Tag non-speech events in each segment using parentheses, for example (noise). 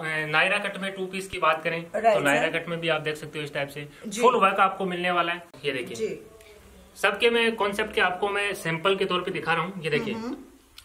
Naira cut में two piece की बात करें Right, तो नायरा कट में भी आप देख सकते हो इस टाइप से। फुल वर्क आपको मिलने वाला है। ये देखिए। सबके में कॉन्सेप्ट के आपको मैं सैंपल के तौर पे दिखा रहा हूँ। ये देखिए।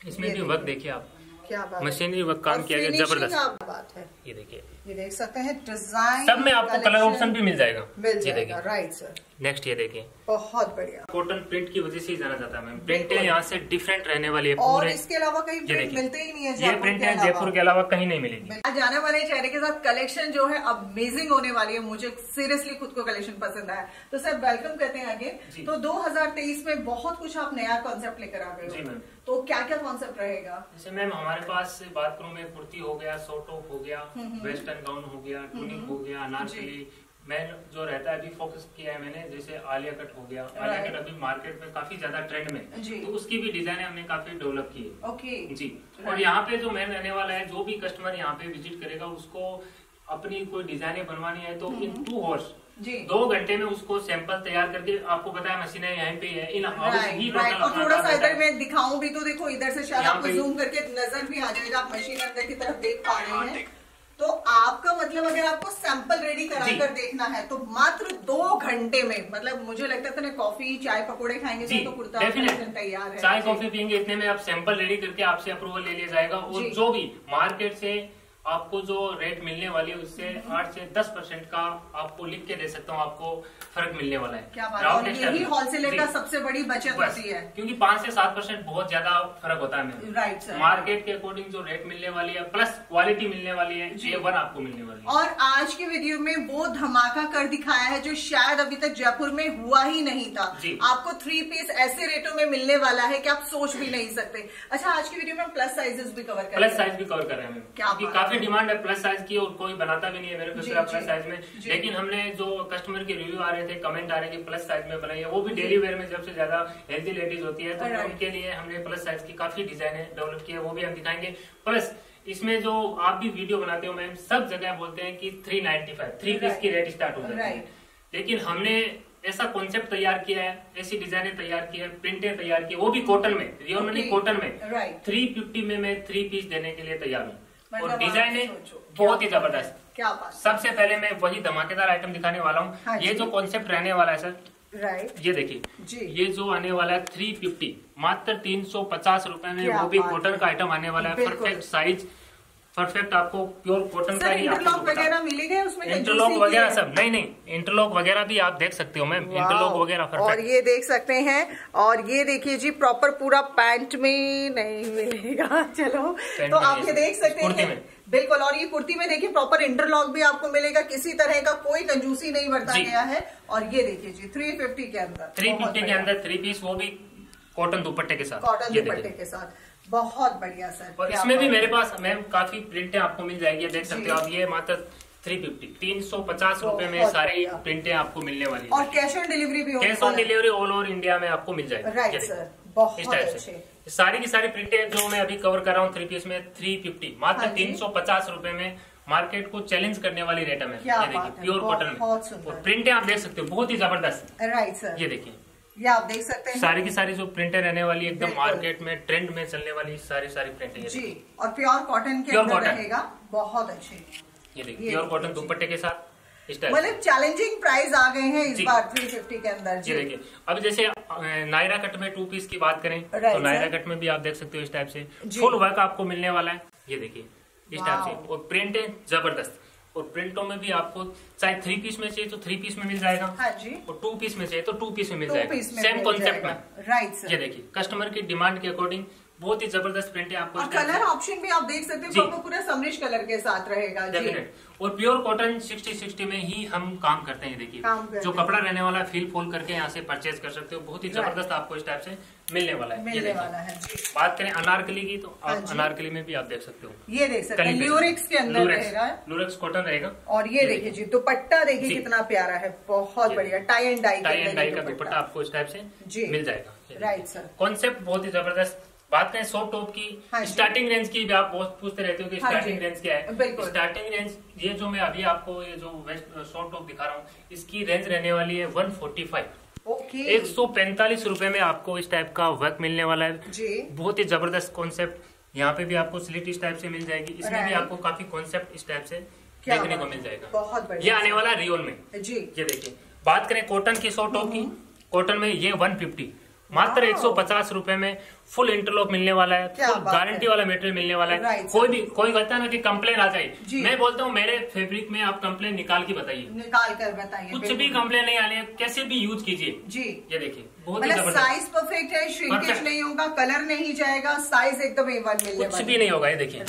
इसमें ये भी वर्क देखिए आप। क्या बात मशीनरी वर्क काम किया गया ज़बरदस्त। ये देखिए। ये देख सकते हैं डिज़ाइन सब में आपको कलर ऑप्शन भी मिल जाएगा। मिल जाएगा राइट सर नेक्स्ट ये देखिए। बहुत बढ़िया। कॉटन प्रिंट की वजह से ही जाना जाता है मैम। प्रिंट। यहाँ से डिफरेंट रहने वाली है और इसके अलावा कहीं प्रिंट मिलते ही नहीं है ये प्रिंट है जयपुर के अलावा कहीं नहीं मिलेगी। आज आने वाले चेहरे के साथ कलेक्शन जो है अमेजिंग होने वाली है। मुझे सीरियसली खुद को कलेक्शन पसंद आया। तो सर वेलकम करते हैं आगे। तो 2023 में बहुत कुछ आप नया कॉन्सेप्ट लेकर आ गए जी, हो मैम। तो क्या क्या कॉन्सेप्ट रहेगा? जैसे मैम हमारे पास बात करूँ मैं कुर्ती हो गया शॉर्ट टॉप हो गया वेस्टर्न गाउन हो गया टूनिंग हो गया अनारकली मैन जो रहता है अभी फोकस किया है मैंने जैसे आलिया कट हो गया। आलिया कट अभी मार्केट में काफ़ी ज़्यादा ट्रेंड में। है। तो उसकी भी डिज़ाइन हमने काफ़ी डेवलप की है। ओके जी। और यहाँ पे जो मैन रहने वाला है जो भी कस्टमर यहाँ पे विज़िट करेगा उसको अपनी कोई डिजाइने बनवानी है तो इन टू हॉर्स जी। दो घंटे में उसको सैंपल तैयार करके आपको बताया मशीनें यहाँ पे है इन हाउस ही और थोड़ा सा इधर मैं दिखाऊँ भी तो देखो इधर से शायद आपको जूम करके नज़र भी आ जाएगा आप मशीन अंदर की तरफ़ देख पा रहे हैं तो आपका मतलब अगर आपको सैंपल रेडी करा कर देखना है तो मात्र दो घंटे में मतलब मुझे लगता था ना कॉफ़ी चाय पकोड़े खाएँगे जी तो कुर्ता तैयार है। चाय कॉफ़ी पियेंगे इतने में आप सैंपल रेडी करके आपसे अप्रूवल ले लिया जाएगा। और जो। भी मार्केट से आपको जो रेट मिलने वाली है उससे आठ से दस परसेंट का आपको लिख के दे सकता हूँ आपको फ़र्क मिलने वाला है। क्या बात है यही होलसेलर का सबसे बड़ी बचत होती है। क्योंकि पाँच से सात परसेंट बहुत ज़्यादा फ़र्क होता है राइट सर मार्केट के अकॉर्डिंग जो रेट मिलने वाली है प्लस क्वालिटी मिलने वाली है। ये वन आपको मिलने वाली है। और आज के वीडियो में वो धमाका कर दिखाया है जो शायद अभी तक जयपुर में हुआ ही नहीं था। आपको थ्री पीस ऐसे रेटों में मिलने वाला है की आप सोच भी नहीं सकते। अच्छा आज की वीडियो में प्लस साइजेस भी कवर कर प्लस साइज़ भी कवर कर रहे हैं क्या बात काफ़ी डिमांड है प्लस साइज़ की और कोई बनाता भी नहीं है मेरे प्लस साइज़ में। लेकिन हमने जो कस्टमर के रिव्यू आ रहे थे कमेंट आ रहे थे प्लस साइज़ में बनाई है वो भी डेली वेयर में जब से ज़्यादा हेल्थी लेडीज़ होती है तो उनके लिए हमने प्लस साइज़ की काफ़ी डिज़ाइन डेवलप की है वो भी हम दिखाएँगे। प्लस इसमें जो आप भी वीडियो बनाते हो मैम सब जगह बोलते हैं कि three ninety five three piece. की रेट स्टार्ट हो जाती है। लेकिन हमने ऐसा कॉन्सेप्ट तैयार किया है ऐसी डिजाइने तैयार की है प्रिंटे तैयार की वो भी कॉटन में रियल मनी Okay. कॉटन में। थ्री फिफ्टी में मैं थ्री पीस देने के लिए तैयार हूँ। और डिज़ाइन है बहुत ही ज़बरदस्त। क्या बात सबसे पहले मैं वही धमाकेदार आइटम दिखाने वाला हूँ। हाँ ये जो। कॉन्सेप्ट रहने वाला है सर राइट ये देखिए। जी। ये जो आने वाला है थ्री फिफ्टी मात्र तीन सौ पचास रूपए में वो भी कॉटन का आइटम आने वाला है। परफेक्ट साइज़ परफेक्ट आपको प्योर कॉटन का ही इंटरलॉक। वगैरह मिलेगा उसमें इंटरलॉक वगैरह सब नहीं नहीं इंटरलॉक वगैरह भी आप देख सकते हो मैम। इंटरलॉक वगैरह और ये देख सकते हैं और ये देखिए जी प्रॉपर पूरा पैंट में नहीं मिलेगा। (laughs) चलो तो आप ये देख सकते हैं। बिल्कुल और ये कुर्ती में देखिए प्रॉपर इंटरलॉक भी आपको मिलेगा किसी तरह का कोई कंजूसी नहीं बरता गया है। और ये देखिए जी थ्री फिफ्टी के अंदर थ्री फिफ्टी के अंदर थ्री पीस वो भी कॉटन दुपट्टे के साथ। कॉटन दुपट्टे के साथ। बहुत बढ़िया सर। और इसमें भी मेरे पास मैम काफ़ी प्रिंटें आपको मिल जाएगी देख सकते हो आप ये मात्र थ्री फिफ्टी तीन सौ पचास रूपए में सारी। प्रिंटें आपको मिलने वाली और कैश ऑन डिलीवरी भी cash on delivery all over India में आपको मिल जाएगी। राइट सर बहुत अच्छे। सारी की सारी प्रिंटें जो मैं अभी कवर कर रहा हूँ थ्री पीस में थ्री फिफ्टी मात्र हाँ तीन सौ पचास रूपए में मार्केट को चैलेंज करने वाली रेट है ये देखिए प्योर कॉटन में। और प्रिंटें आप देख सकते हो बहुत ही ज़बरदस्त। राइट सर ये देखिए। ये आप देख सकते हैं। सारी की सारी जो प्रिंटें रहने वाली एकदम मार्केट में ट्रेंड में चलने वाली सारी सारी प्रिंटें जी और प्योर कॉटन के अंदर रहेगा बहुत अच्छे। ये देखिए प्योर कॉटन। दुपट्टे के साथ इस टाइप मतलब चैलेंजिंग प्राइस आ गए हैं इस बार 350 के अंदर जी। देखिए अब जैसे नायरा कट में टू पीस की बात करें तो नायरा कट में भी आप देख सकते हो इस टाइप से। फुल वर्क आपको मिलने वाला है। ये देखिए इस टाइप से। और प्रिंट है ज़बरदस्त। और प्रिंटों में भी आपको चाहे थ्री पीस में चाहिए तो थ्री पीस में मिल जाएगा। हाँ जी। और टू पीस में चाहिए तो टू पीस में मिल जाएगा। सेम कॉन्सेप्ट में। राइट ये देखिए कस्टमर की डिमांड के अकॉर्डिंग बहुत ही ज़बरदस्त प्रिंट है आपको और। कलर ऑप्शन भी आप देख सकते हैं। प्रॉपर पूरा समरिश कलर के साथ रहेगा जी। डेफिनेट और प्योर कॉटन 60 60 में ही हम काम करते हैं देखिए। जो कपड़ा रहने वाला फील फोल करके यहाँ से परचेज कर सकते हो। बहुत ही ज़बरदस्त आपको इस टाइप से मिलने वाला है। मिलने वाला है जी। बात करें अनारकली की तो हाँ आप अनारकली में भी आप देख सकते हो। ये देख सकते हैं ल्यूरिक्स के अंदर लूरेक्स- रहेगा। लूरेक्स कॉटन रहेगा। और ये देखिए जी दुपट्टा देखिए कितना प्यारा है बहुत बढ़िया। Tie and dye tie and dye का दुपट्टा आपको इस टाइप से मिल जाएगा। राइट सर कॉन्सेप्ट बहुत ही ज़बरदस्त बात करें सॉफ्ट टॉप की हाँ स्टार्टिंग रेंज की भी आप बहुत पूछते रहते हो कि हाँ स्टार्टिंग रेंज क्या है। स्टार्टिंग रेंज ये जो मैं अभी आपको ये जो वेस्ट शॉर्ट टॉप दिखा रहा हूँ इसकी रेंज रहने वाली है 145 ओके एक सौ पैंतालीस रूपए में आपको इस टाइप का वर्क मिलने वाला है। जी। बहुत ही ज़बरदस्त कॉन्सेप्ट यहाँ पे भी आपको स्लिट इस टाइप से मिल जाएगी। इसमें भी आपको काफ़ी कॉन्सेप्ट इस टाइप से देखने को मिल जाएगा। बहुत ये आने वाला है रियोल में जी। ये देखिए। बात करें कॉटन की सौ टॉप की। कॉटन में ये 150 मात्र एक सौ पचास रूपए में फुल इंटरलॉक मिलने वाला है फुल गारंटी। वाला मटेरियल मिलने वाला है। कोई भी कोई कहता है ना कि कंप्लेन आ जाए। मैं बोलता हूँ मेरे फैब्रिक में आप कंप्लेन निकाल के बताइए। निकाल कर बताइए कुछ भी कंप्लेन नहीं आने कैसे भी यूज़ कीजिए। जी। ये देखिए बहुत ही मतलब साइज़ परफेक्ट है श्रिंकेज नहीं होगा कलर नहीं जाएगा साइज़ एकदम मिलने कुछ भी नहीं होगा ये देखिए।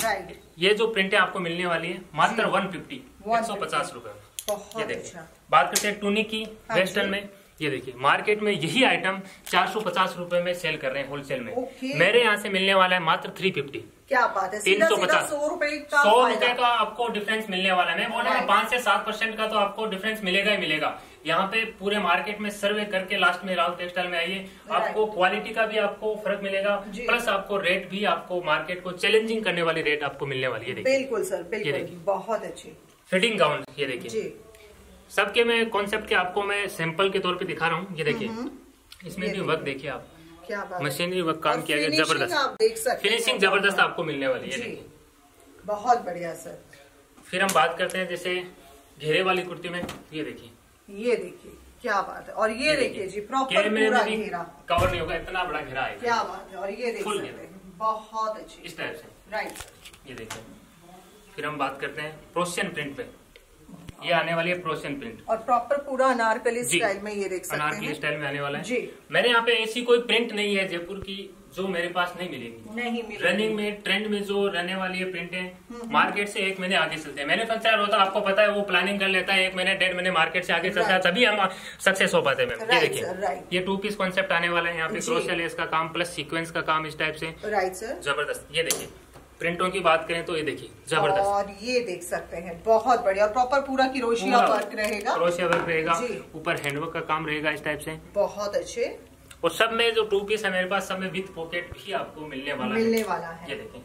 ये जो प्रिंट है आपको मिलने वाली है मात्र वन फिफ्टी एक सौ पचास रूपए ये देखिए। अच्छा। बात करते हैं टूनिक की हाँ वेस्टर्न में। ये देखिए मार्केट में यही आइटम चार सौ पचास रूपए में सेल कर रहे हैं होलसेल में। Okay. मेरे यहाँ से मिलने वाला है मात्र थ्री फिफ्टी क्या बात है? तीन सौ पचास। सौ रुपए का सौ फ़ायदा। का आपको डिफरेंस मिलने वाला है। मैं बोल रहा हूँ. पाँच से सात परसेंट का तो आपको डिफरेंस मिलेगा ही मिलेगा। यहाँ पे पूरे मार्केट में सर्वे करके लास्ट में राहुल टेक्सटाइल में आइए। आपको क्वालिटी का भी आपको फ़र्क मिलेगा। प्लस आपको रेट भी आपको मार्केट को चैलेंजिंग करने वाली रेट आपको मिलने वाली है। देखिए। बिल्कुल सर बिल्कुल। बहुत अच्छी। फिटिंग गाउन ये देखिए। सबके मैं कॉन्सेप्ट के आपको मैं सैंपल के तौर पे दिखा रहा हूँ ये देखिए। इसमें भी देखिए। वर्क देखिए आप। क्या बात मशीनरी वर्क काम किया गया ज़बरदस्त। आप देख सकते फिनिशिंग ज़बरदस्त आपको मिलने वाली है देखिए। बहुत बढ़िया सर। फिर हम बात करते हैं जैसे घेरे वाली कुर्ती में ये देखिए। ये देखिए क्या बात है। और ये देखिए जी प्रॉपर पूरा घेरा। कवर नहीं होगा इतना बड़ा घेरा है क्या बात है। और ये देख Full सकते घेरा। हैं बहुत अच्छी। इस टाइप से। राइट ये देखिए। फिर हम बात करते हैं प्रोशियन प्रिंट पे। ये आने वाली है प्रोशियन प्रिंट और प्रॉपर पूरा अनारकली। स्टाइल में ये देख सकते हैं। अनारकली स्टाइल में आने वाला है। जी। मैंने यहाँ पे ऐसी कोई प्रिंट नहीं है जयपुर की जो मेरे पास नहीं मिलेगी। नहीं मिल रनिंग में ट्रेंड में जो रहने वाली है प्रिंट है मार्केट से एक महीने आगे चलते हैं। मैंने मैन्युफैक्चर होता आपको पता है वो प्लानिंग कर लेता है एक महीने डेढ़ महीने मार्केट से आगे चलता है तभी हम सक्सेस हो पाते हैं मैम। ये देखिए ये टू पीस कॉन्सेप्ट आने वाला है यहाँ पे लेस का काम प्लस सीक्वेंस का काम इस टाइप से। राइट सर ज़बरदस्त। ये देखिए प्रिंटों की बात करें तो ये देखिए ज़बरदस्त। और ये देख सकते हैं बहुत बढ़िया और प्रॉपर पूरा किरोशिया वर्क रहेगा। क्रोशिया वर्क रहेगा ऊपर हैंडवर्क का काम रहेगा इस टाइप से। बहुत अच्छे। और सब में जो टू पीस है मेरे पास सब में विथ पॉकेट भी आपको मिलने वाला मिलने वाला है। ये देखिए।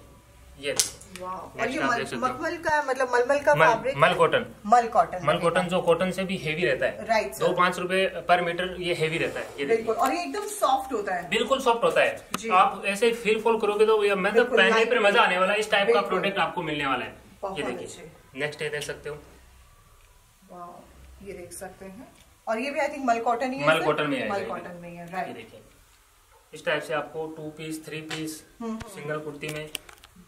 वाह और Next ये आप मल- देख सकते। मखमल का मतलब मलमल का फैब्रिक मल कॉटन मल कॉटन मल कॉटन जो कॉटन से भी हेवी रहता है। राइट दो पाँच रूपए पर मीटर ये हेवी रहता है ये बिल्कुल। और ये एकदम सॉफ्ट होता है। बिल्कुल सॉफ्ट होता है। आप ऐसे फील फॉल करोगे तो ये मतलब पहनने पर मज़ा आने वाला है। इस टाइप का प्रोडक्ट आपको मिलने वाला है। ये देखिए। नेक्स्ट देख सकते हो। ये देख सकते हैं। और ये भी आई थिंक मल कॉटन ही है मल कॉटन में है मल कॉटन में है राइट देखिए। इस टाइप से आपको two piece three piece single kurti में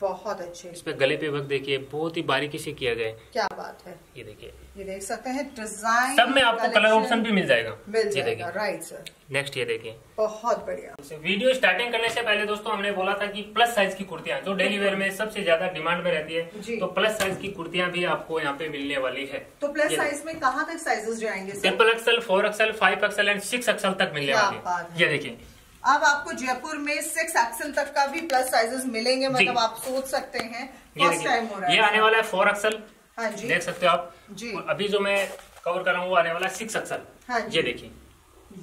बहुत अच्छे। इस पे गले पे वर्क देखिए बहुत ही बारीकी से किया गया है। क्या बात है। ये देखिए। ये देख सकते हैं डिज़ाइन सब में आपको कलर ऑप्शन भी मिल जाएगा। मिल जाएगा राइट सर नेक्स्ट ये देखिए। बहुत बढ़िया। वीडियो स्टार्टिंग करने से पहले दोस्तों हमने बोला था कि प्लस साइज़ की कुर्तियाँ जो डेली वेयर में सबसे ज़्यादा डिमांड में रहती है तो प्लस साइज़ की कुर्तियाँ भी आपको यहाँ पे मिलने वाली है। तो प्लस साइज़ में कहाँ तक साइजेस जाएँगे triple XL four XL five XL and six XL तक मिलने वाली है। ये देखिए। अब आपको जयपुर में सिक्स एक्सल तक का भी प्लस साइजेस मिलेंगे मतलब आप सोच सकते हैं। ये फ़र्स्ट टाइम हो रहा है। ये आने वाला है फोर एक्सल हाँ जी। देख सकते हो आप। जी। अभी जो मैं कवर कर रहा हूँ वो आने वाला है सिक्स एक्सएल हाँ ये देखिए।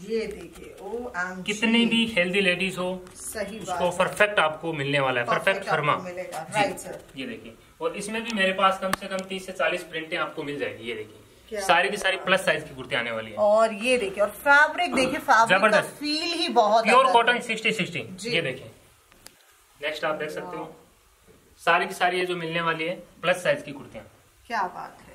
ये देखिए ओ एम कितनी भी हेल्दी लेडीज़ हो सही उसको परफेक्ट आपको मिलने वाला है। परफेक्ट फर्मा मिलेगा। Right, sir. ये देखिए। और इसमें भी मेरे पास कम से कम तीस से चालीस प्रिंटें आपको मिल जाएगी। ये देखिए। सारी की सारी प्लस साइज़ की कुर्ती आने वाली है। और ये देखिए और फैब्रिक देखिए फैब्रिक का ज़बरदस्त। फील ही बहुत प्योर कॉटन सिक्सटी सिक्सटी ये देखिए। नेक्स्ट आप देख सकते हो। सारी की सारी ये जो मिलने वाली है प्लस साइज़ की कुर्तियाँ। क्या बात है।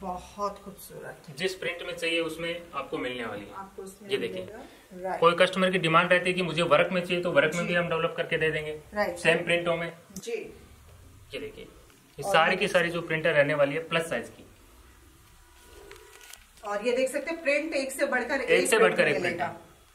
बहुत खूबसूरत। जिस प्रिंट में चाहिए उसमें आपको मिलने वाली है। ये देखिए। कोई कस्टमर की डिमांड रहती है कि मुझे वर्क में चाहिए तो वर्क में भी हम डेवलप करके दे देंगे। सेम प्रिंटों में। जी। ये देखिए। सारी की सारी जो प्रिंटर रहने वाली है प्लस साइज़ की। और ये देख सकते हैं प्रिंट एक से बढ़कर एक से बढ़कर एक print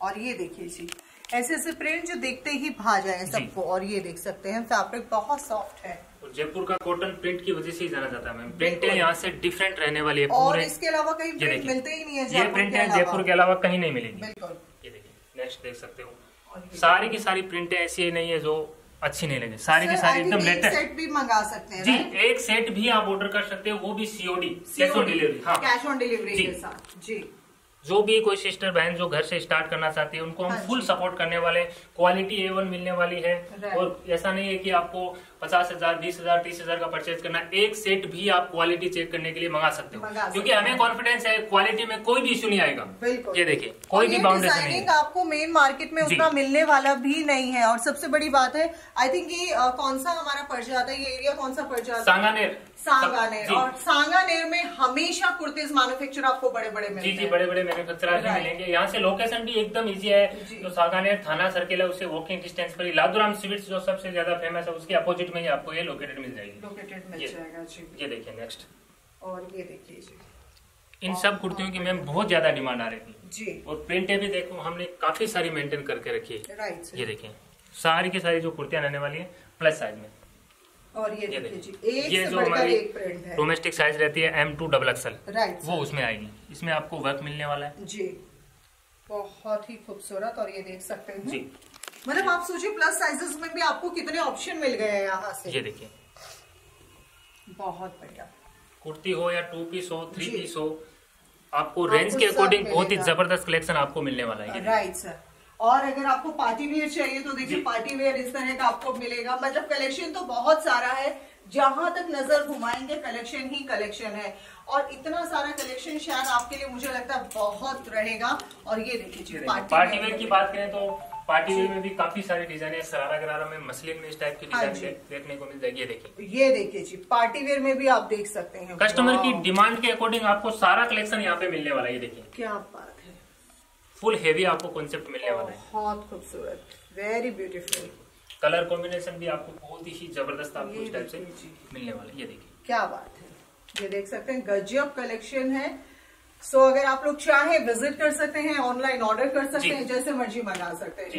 और ये देखिए जी ऐसे ऐसे प्रिंट जो देखते ही भा जाए सबको और ये देख सकते हैं फैब्रिक बहुत सॉफ्ट है। जयपुर का कॉटन प्रिंट की वजह से ही जाना जाता है मैम। प्रिंटें यहाँ से डिफरेंट रहने वाली है और इसके अलावा कहीं प्रिंट मिलते ही नहीं है ये प्रिंट है जयपुर के अलावा कहीं नहीं मिलेगी। बिल्कुल। ये देखिए नेक्स्ट देख सकते हो। सारी की सारी प्रिंटें ऐसी नहीं है जो अच्छी नहीं लगे। सारी की सारी एकदम लेटेस्ट। सेट भी मंगा सकते हैं जी right? एक सेट भी आप ऑर्डर कर सकते हैं वो भी सीओडी कैश ऑन डिलीवरी हाँ। कैश ऑन डिलीवरी के साथ जी। जो भी कोई सिस्टर बहन जो घर से स्टार्ट करना चाहती है उनको हम हाँ फुल सपोर्ट करने वाले क्वालिटी ए वन मिलने वाली है। और ऐसा नहीं है कि आपको पचास हज़ार बीस हज़ार तीस हज़ार का परचेज करना एक सेट भी आप क्वालिटी चेक करने के लिए मंगा सकते हो। क्योंकि हमें कॉन्फिडेंस है क्वालिटी में कोई भी इश्यू नहीं आएगा। ये देखिए कोई भी ये बाउंडेशन नहीं आपको मेन मार्केट में उतना मिलने वाला भी नहीं है। और सबसे बड़ी बात है आई थिंक ये कौन सा हमारा पड़ जाता है ये एरिया कौन सा पड़ जाता है? सांगानेर। सांगानेर और सांगानेर में हमेशा कुर्तीज मैन्युफैक्चर आपको बड़े बड़े मिलते जी जी बड़े बड़े मैन्युफैक्चरर मिलेंगे। यहाँ से लोकेशन भी एकदम इजी है। जी। सागानेर थाना सर्किल है उससे वॉकिंग डिस्टेंस पर लादुराम स्वीट्स जो सबसे ज़्यादा फ़ेमस है उसके अपोजिट में ही आपको ये लोकेटेड मिल जाएगी। लोकेटेड मिल ये। जाएगा जी। ये देखिए नेक्स्ट और ये देखिए इन सब कुर्तियों की मैम बहुत ज़्यादा डिमांड आ रही थी। जी। और प्रिंटें भी देखो हमने काफ़ी सारी मेंटेन करके रखी है। राइट ये देखिए सारी की सारी जो कुर्तियाँ रहने वाली है प्लस साइज़ में। और ये ये देखिए जी एक ये जो हमारी है। डोमेस्टिक साइज़ रहती है M to double XL right वो उसमें आएगी। इसमें आपको वर्क मिलने वाला है। जी। बहुत ही खूबसूरत और ये देख सकते हैं। जी। मतलब आप सोचिए प्लस साइजेस में भी आपको कितने ऑप्शन मिल गए हैं यहाँ से। ये देखिए। बहुत बढ़िया। कुर्ती हो या टू पीस हो थ्री पीस हो आपको रेंज के अकॉर्डिंग बहुत ही ज़बरदस्त कलेक्शन आपको मिलने वाला है। राइट सर और अगर आपको पार्टी वेयर चाहिए तो देखिए। पार्टी वेयर इस तरह का आपको मिलेगा। मतलब कलेक्शन तो बहुत सारा है। जहाँ तक नज़र घुमाएँगे कलेक्शन ही कलेक्शन है। और इतना सारा कलेक्शन शायद आपके लिए मुझे लगता है बहुत रहेगा। और ये देखिए पार्टी वेयर की बात करें तो पार्टी वेयर में भी काफ़ी सारे डिज़ाइन है। सरारा गरारा में मसलिन में इस टाइप की हाँ डिज़ाइन जी। देखने को मिल जाएगी ये देखिए। ये देखिए जी पार्टी वेयर में भी आप देख सकते हैं। कस्टमर की डिमांड के अकॉर्डिंग आपको सारा कलेक्शन यहाँ पे मिलने वाला है ये देखिए। क्या बात है। फुल हेवी आपको कॉन्सेप्ट मिलने वाला है। बहुत खूबसूरत। वेरी ब्यूटीफुल कलर कॉम्बिनेशन भी आपको बहुत ही ज़बरदस्त आपको इस टाइप से मिलने वाला है। ये देखिए। क्या बात है। ये देख सकते हैं गजब कलेक्शन है। सो अगर आप लोग चाहें विज़िट कर सकते हैं ऑनलाइन ऑर्डर कर सकते हैं जैसे मर्ज़ी मंगा सकते हैं।